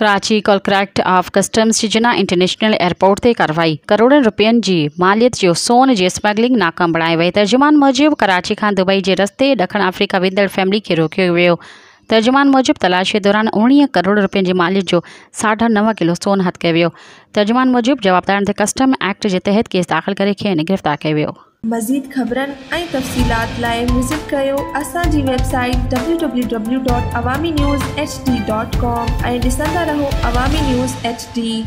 Karachi Collectorate of Customs Jinnah International Airport ते कार्रवाई करोड़नि रुपयनि जी मालियत जो सोन जी स्मगलिंग नाकाम बणाई वई तर्जुमान मूजिबि कराची खां दुबई जे रस्ते ॾखण अफ्रीका वेंदड़ फैमिली खे रोकियो वियो। तर्जुमान मूजिबि तलाशी दौरान उणिवीह करोड़ रुपयनि जी मालियत जो साढा नव किलो सोन हथ कयो तर्जुमान मूजिबि जवाबदारनि ते कस्टम एक्ट जे तहत केस दाख़िल करे गिरफ़्तार कयो मज़ीद ख़बरनि ऐं तफ़सीलात लाइ विज़िट कयो असांजी वेबसाइट www.awaminews.hd.com ऐं ॾिसंदा रहो अवामी न्यूज़ एच डी।